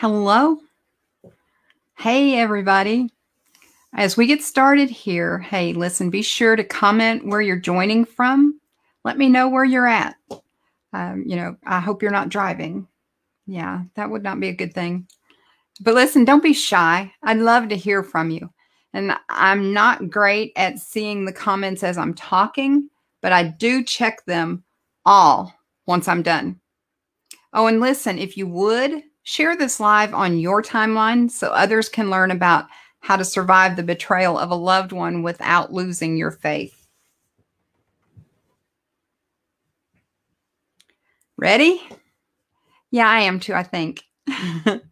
Hello. Hey, everybody. As we get started here, hey, listen, be sure to comment where you're joining from. Let me know where you're at. Um, you know, I hope you're not driving. Yeah, that would not be a good thing. But listen, don't be shy. I'd love to hear from you. And I'm not great at seeing the comments as I'm talking, but I do check them all once I'm done. Oh, and listen, if you would share this live on your timeline so others can learn about how to survive the betrayal of a loved one without losing your faith. Ready? Yeah, I am too, I think.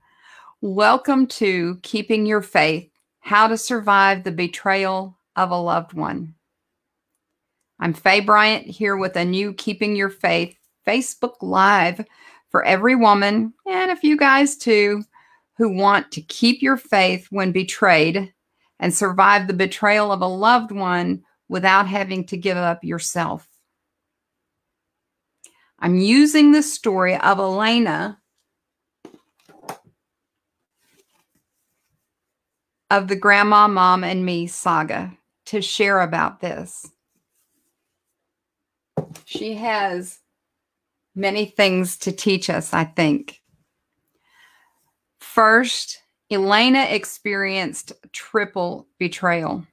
Welcome to Keeping Your Faith How to Survive the Betrayal of a Loved One. I'm Faye Bryant here with a new Keeping Your Faith Facebook Live for every woman and a few guys too who want to keep your faith when betrayed and survive the betrayal of a loved one without having to give up yourself. I'm using the story of Elaina of the Grandma, Mom, and Me saga to share about this. She has many things to teach us, I think. First, Elaina experienced triple betrayal.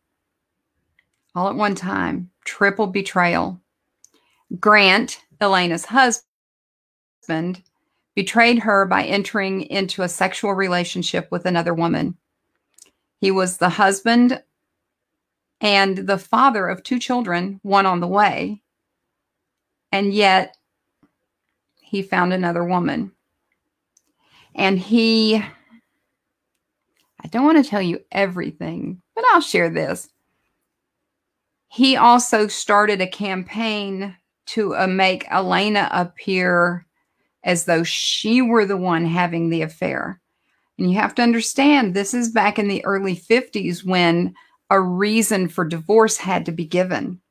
All at one time, triple betrayal. Grant, Elaina's husband, betrayed her by entering into a sexual relationship with another woman. He was the husband and the father of two children, one on the way. And yet, he found another woman. And he, I don't want to tell you everything, but I'll share this. He also started a campaign to uh, make Elaina appear as though she were the one having the affair. And you have to understand, this is back in the early 50s when a reason for divorce had to be given.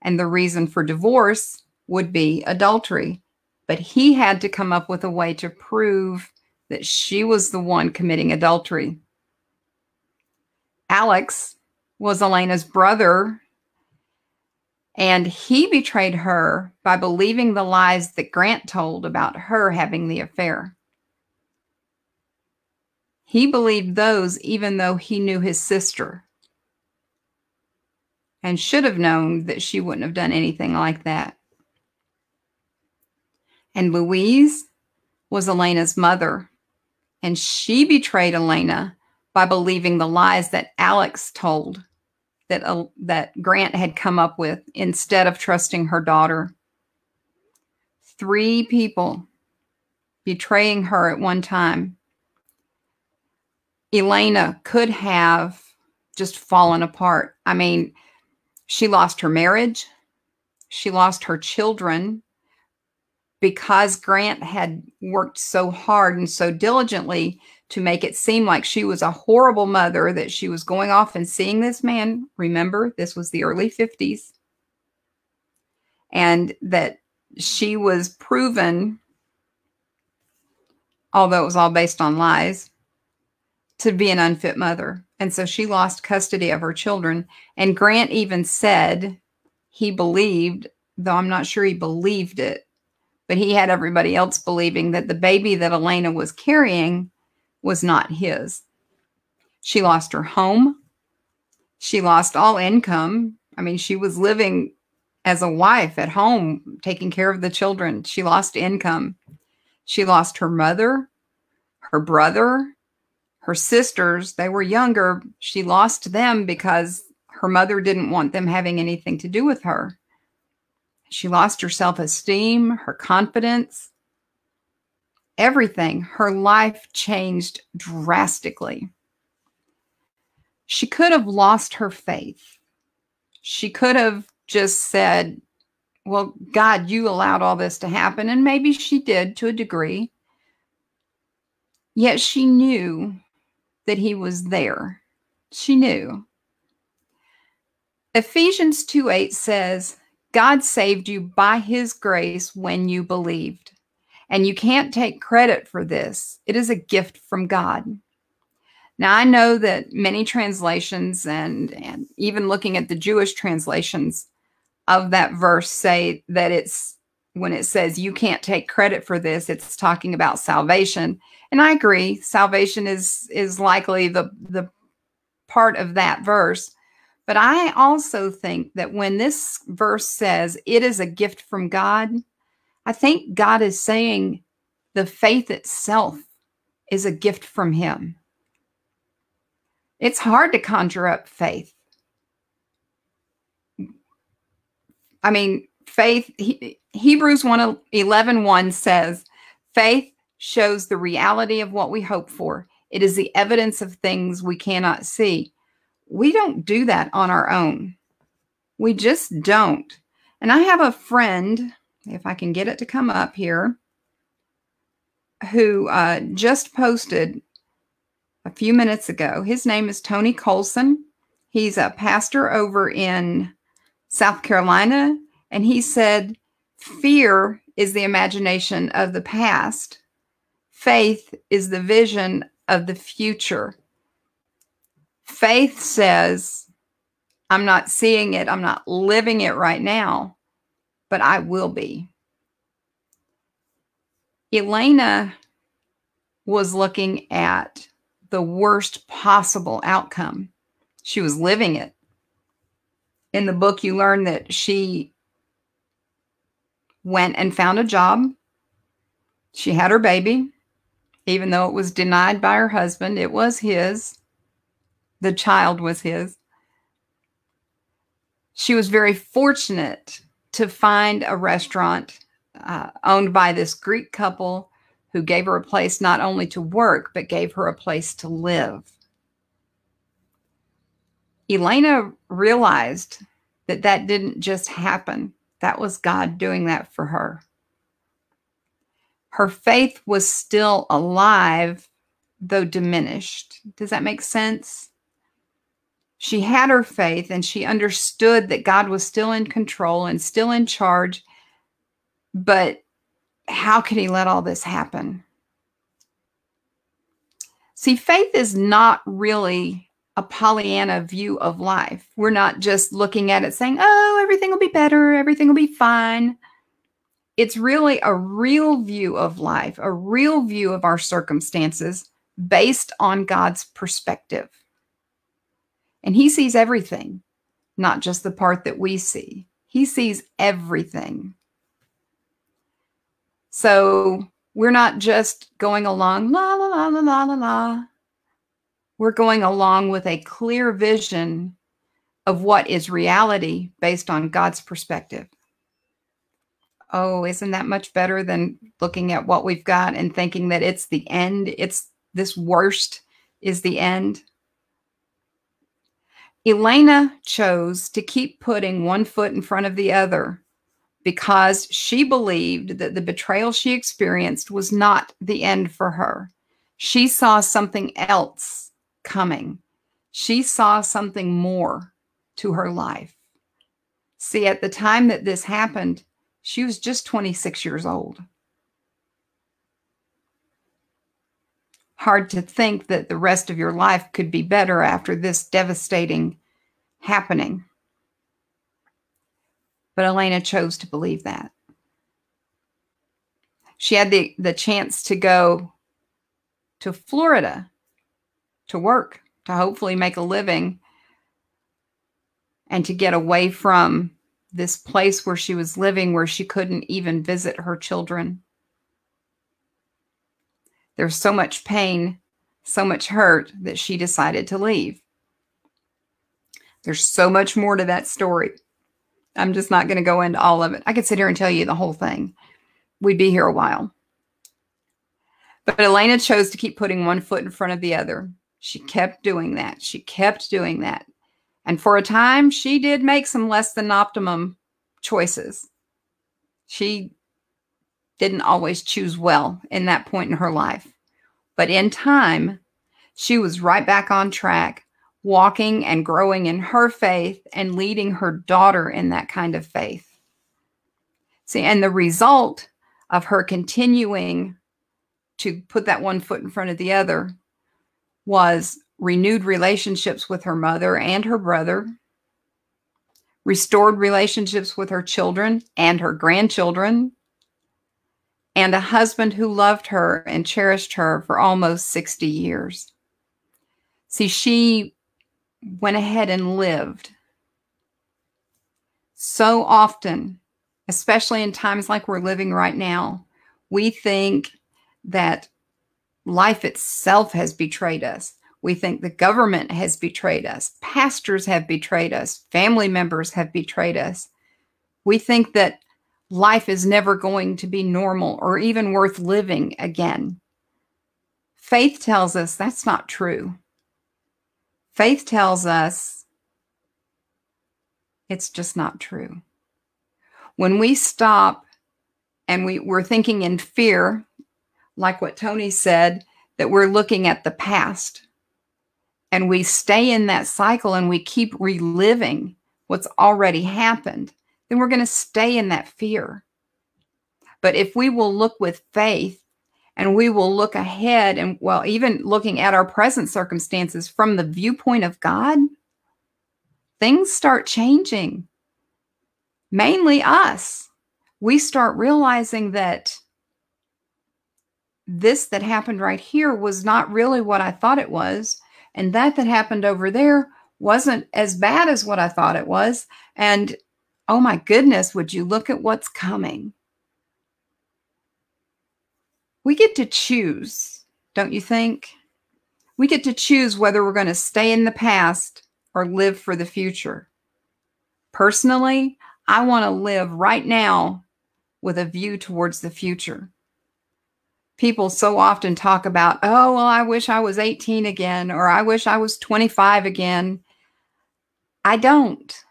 And the reason for divorce would be adultery. But he had to come up with a way to prove that she was the one committing adultery. Alex was Elaina's brother, and he betrayed her by believing the lies that Grant told about her having the affair. He believed those even though he knew his sister and should have known that she wouldn't have done anything like that. And Louise was Elaina's mother. And she betrayed Elaina by believing the lies that Alex told that, uh, that Grant had come up with instead of trusting her daughter. Three people betraying her at one time. Elaina could have just fallen apart. I mean, she lost her marriage, she lost her children, because Grant had worked so hard and so diligently to make it seem like she was a horrible mother, that she was going off and seeing this man. Remember, this was the early 50s. And that she was proven, although it was all based on lies, to be an unfit mother. And so she lost custody of her children. And Grant even said he believed, though I'm not sure he believed it, but he had everybody else believing that the baby that Elaina was carrying was not his. She lost her home. She lost all income. I mean, she was living as a wife at home, taking care of the children. She lost income. She lost her mother, her brother, her sisters. They were younger. She lost them because her mother didn't want them having anything to do with her. She lost her self esteem, her confidence, everything. Her life changed drastically. She could have lost her faith. She could have just said, Well, God, you allowed all this to happen. And maybe she did to a degree. Yet she knew that He was there. She knew. Ephesians 2 8 says, God saved you by his grace when you believed. And you can't take credit for this. It is a gift from God. Now, I know that many translations and, and even looking at the Jewish translations of that verse say that it's when it says you can't take credit for this, it's talking about salvation. And I agree, salvation is is likely the the part of that verse. But I also think that when this verse says it is a gift from God, I think God is saying the faith itself is a gift from Him. It's hard to conjure up faith. I mean, faith, he, Hebrews 1 11 1 says, faith shows the reality of what we hope for. It is the evidence of things we cannot see. We don't do that on our own. We just don't. And I have a friend, if I can get it to come up here, who uh, just posted a few minutes ago. His name is Tony Colson. He's a pastor over in South Carolina. And he said, Fear is the imagination of the past, faith is the vision of the future. Faith says, I'm not seeing it, I'm not living it right now, but I will be. Elaina was looking at the worst possible outcome. She was living it. In the book, you learn that she went and found a job. She had her baby, even though it was denied by her husband, it was his. The child was his. She was very fortunate to find a restaurant uh, owned by this Greek couple who gave her a place not only to work, but gave her a place to live. Elaina realized that that didn't just happen. That was God doing that for her. Her faith was still alive, though diminished. Does that make sense? She had her faith and she understood that God was still in control and still in charge. But how could he let all this happen? See, faith is not really a Pollyanna view of life. We're not just looking at it saying, oh, everything will be better, everything will be fine. It's really a real view of life, a real view of our circumstances based on God's perspective. And He sees everything, not just the part that we see. He sees everything. So we're not just going along, la, la, la, la, la, la, la we're going along with a clear vision of what is reality based on God's perspective. Oh, isn't that much better than looking at what we've got and thinking that it's the end? It's this worst is the end. Elaina chose to keep putting one foot in front of the other because she believed that the betrayal she experienced was not the end for her. She saw something else coming. She saw something more to her life. See, at the time that this happened, she was just 26 years old. Hard to think that the rest of your life could be better after this devastating happening. But Elaina chose to believe that. She had the, the chance to go to Florida to work, to hopefully make a living, and to get away from this place where she was living where she couldn't even visit her children. There's so much pain, so much hurt that she decided to leave. There's so much more to that story. I'm just not going to go into all of it. I could sit here and tell you the whole thing. We'd be here a while. But Elaina chose to keep putting one foot in front of the other. She kept doing that. She kept doing that. And for a time, she did make some less than optimum choices. She didn't always choose well in that point in her life. But in time, she was right back on track, walking and growing in her faith and leading her daughter in that kind of faith. See, and the result of her continuing to put that one foot in front of the other was renewed relationships with her mother and her brother, restored relationships with her children and her grandchildren, and a husband who loved her and cherished her for almost 60 years. See, she went ahead and lived. So often, especially in times like we're living right now, we think that life itself has betrayed us. We think the government has betrayed us. Pastors have betrayed us. Family members have betrayed us. We think that life is never going to be normal or even worth living again. Faith tells us that's not true. Faith tells us it's just not true. When we stop and we, we're thinking in fear, like what Tony said, that we're looking at the past and we stay in that cycle and we keep reliving what's already happened, then we're going to stay in that fear. But if we will look with faith and we will look ahead and, well, even looking at our present circumstances from the viewpoint of God, things start changing. Mainly us. We start realizing that this that happened right here was not really what I thought it was. And that that happened over there wasn't as bad as what I thought it was. And oh my goodness, would you look at what's coming? We get to choose, don't you think? We get to choose whether we're going to stay in the past or live for the future. Personally, I want to live right now with a view towards the future people so often talk about, oh, well, I wish I was 18 again, or I wish I was 25 again. I don't.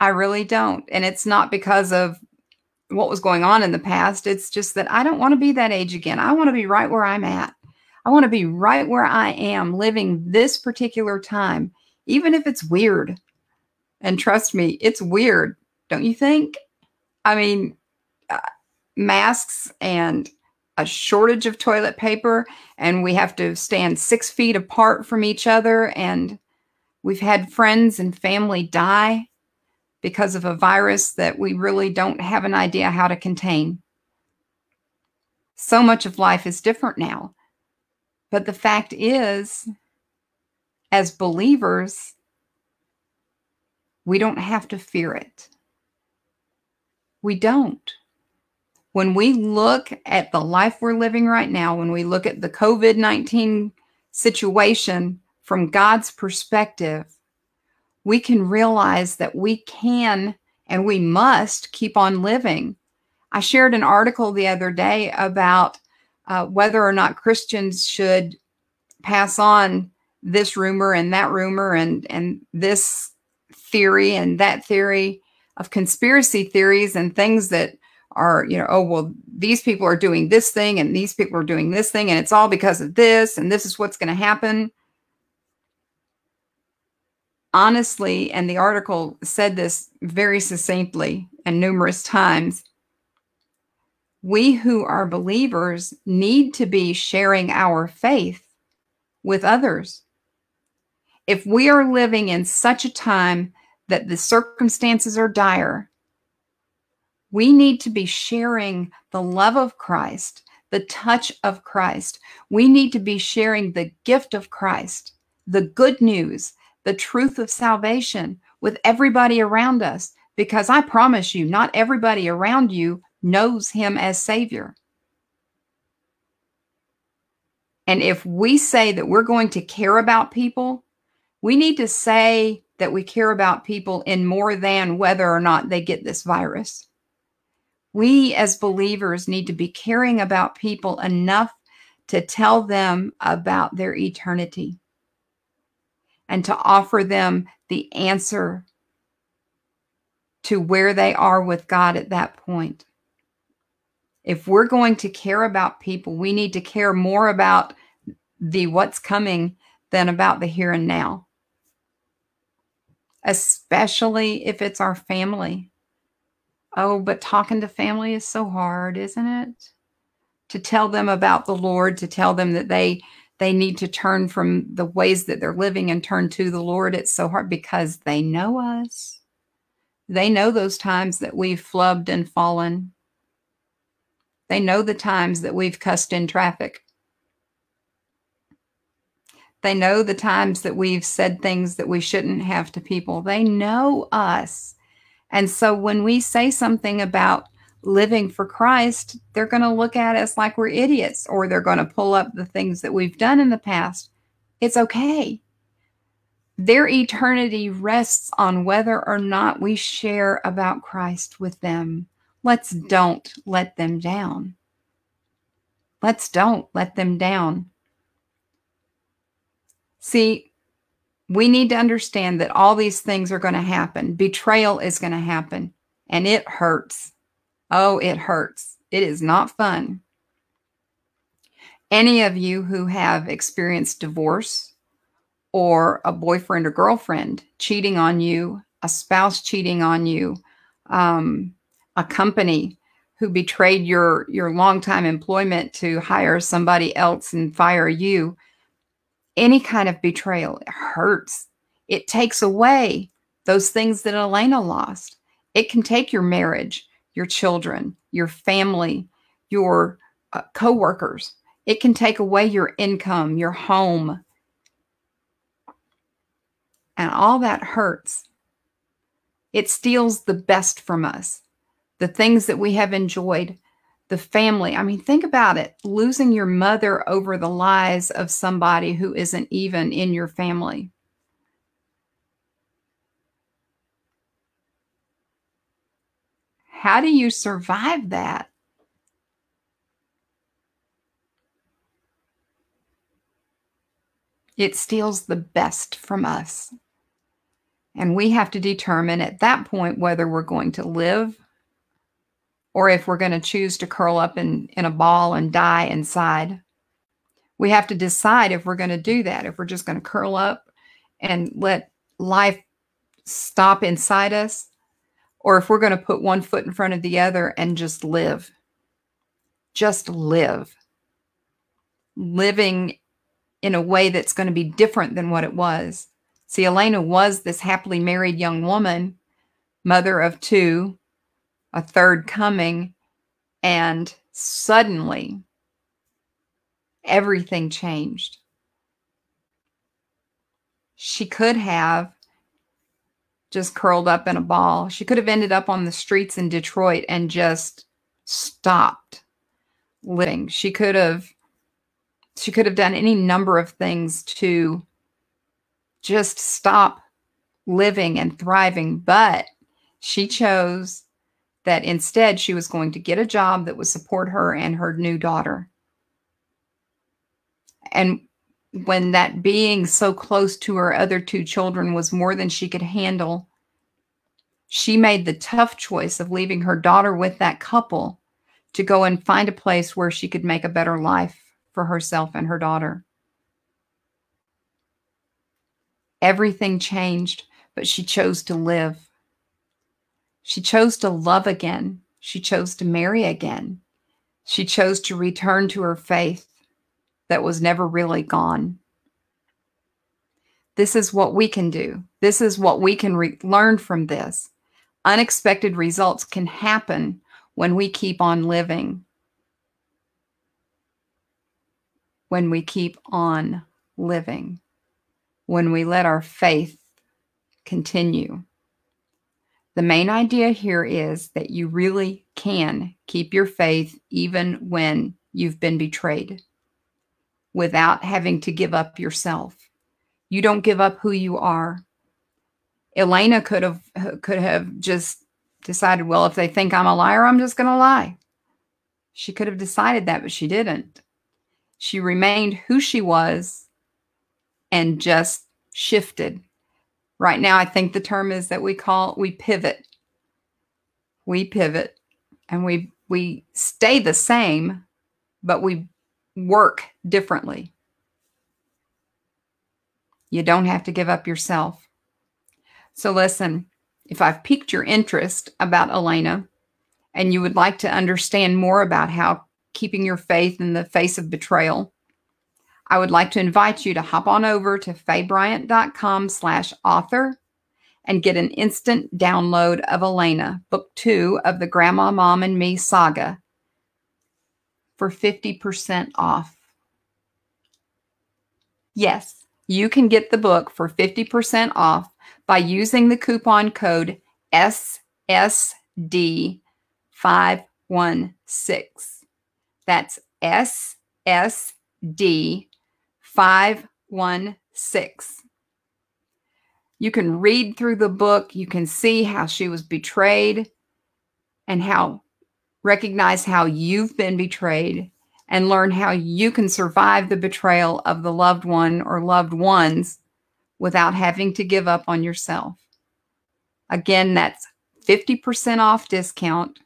I really don't. And it's not because of what was going on in the past. It's just that I don't want to be that age again. I want to be right where I'm at. I want to be right where I am living this particular time, even if it's weird. And trust me, it's weird, don't you think? I mean, uh, masks and a shortage of toilet paper and we have to stand six feet apart from each other. And we've had friends and family die because of a virus that we really don't have an idea how to contain. So much of life is different now. But the fact is, as believers, we don't have to fear it. We don't when we look at the life we're living right now, when we look at the COVID 19 situation from God's perspective, we can realize that we can and we must keep on living. I shared an article the other day about uh, whether or not Christians should pass on this rumor and that rumor and and this theory and that theory of conspiracy theories and things that are, you know, oh, well, these people are doing this thing and these people are doing this thing and it's all because of this and this is what's going to happen. Honestly, and the article said this very succinctly and numerous times, we who are believers need to be sharing our faith with others. If we are living in such a time that the circumstances are dire, we need to be sharing the love of Christ, the touch of Christ. We need to be sharing the gift of Christ, the good news, the truth of salvation with everybody around us. Because I promise you, not everybody around you knows Him as Savior. And if we say that we're going to care about people, we need to say that we care about people in more than whether or not they get this virus we as believers need to be caring about people enough to tell them about their eternity and to offer them the answer to where they are with God at that point. If we're going to care about people, we need to care more about the what's coming than about the here and now. Especially if it's our family Oh, but talking to family is so hard, isn't it? To tell them about the Lord, to tell them that they they need to turn from the ways that they're living and turn to the Lord. It's so hard because they know us. They know those times that we've flubbed and fallen. They know the times that we've cussed in traffic. They know the times that we've said things that we shouldn't have to people. They know us. And so when we say something about living for Christ, they're going to look at us like we're idiots or they're going to pull up the things that we've done in the past. It's okay. Their eternity rests on whether or not we share about Christ with them. Let's don't let them down. Let's don't let them down. See, we need to understand that all these things are going to happen. Betrayal is going to happen, and it hurts. Oh, it hurts. It is not fun. Any of you who have experienced divorce or a boyfriend or girlfriend cheating on you, a spouse cheating on you, um, a company who betrayed your your longtime employment to hire somebody else and fire you any kind of betrayal it hurts it takes away those things that elaina lost it can take your marriage your children your family your uh, co-workers it can take away your income your home and all that hurts it steals the best from us the things that we have enjoyed, the family. I mean, think about it losing your mother over the lies of somebody who isn't even in your family. How do you survive that? It steals the best from us. And we have to determine at that point whether we're going to live or if we're going to choose to curl up in, in a ball and die inside. We have to decide if we're going to do that, if we're just going to curl up and let life stop inside us, or if we're going to put one foot in front of the other and just live. Just live. Living in a way that's going to be different than what it was. See, Elaina was this happily married young woman, mother of two, a third coming, and suddenly everything changed. She could have just curled up in a ball. She could have ended up on the streets in Detroit and just stopped living. She could have she could have done any number of things to just stop living and thriving, but she chose that instead she was going to get a job that would support her and her new daughter. And when that being so close to her other two children was more than she could handle, she made the tough choice of leaving her daughter with that couple to go and find a place where she could make a better life for herself and her daughter. Everything changed, but she chose to live. She chose to love again. She chose to marry again. She chose to return to her faith that was never really gone. This is what we can do. This is what we can re- learn from this. Unexpected results can happen when we keep on living. When we keep on living. When we let our faith continue. The main idea here is that you really can keep your faith even when you've been betrayed without having to give up yourself. You don't give up who you are. Elaina could have could have just decided, well, if they think I'm a liar, I'm just going to lie. She could have decided that, but she didn't. She remained who she was and just shifted Right now, I think the term is that we call we pivot. We pivot and we we stay the same, but we work differently. You don't have to give up yourself. So listen, if I've piqued your interest about Elaina, and you would like to understand more about how keeping your faith in the face of betrayal, I would like to invite you to hop on over to faybryant.com slash author and get an instant download of Elaina, book two of the Grandma, Mom, and Me saga for 50% off. Yes, you can get the book for 50% off by using the coupon code SSD516. That's SSD516. You can read through the book. You can see how she was betrayed and how recognize how you've been betrayed and learn how you can survive the betrayal of the loved one or loved ones without having to give up on yourself. Again, that's 50% off discount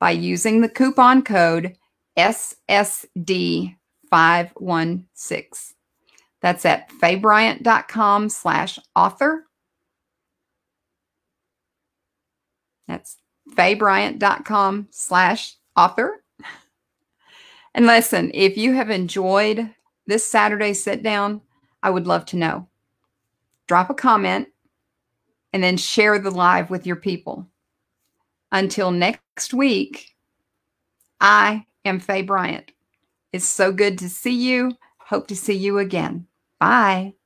by using the coupon code SSD516. That's at faybryant.com slash author. That's faybryant.com slash author. And listen, if you have enjoyed this Saturday sit down, I would love to know. Drop a comment and then share the live with your people. Until next week, I am Faye Bryant. It's so good to see you. Hope to see you again. Bye.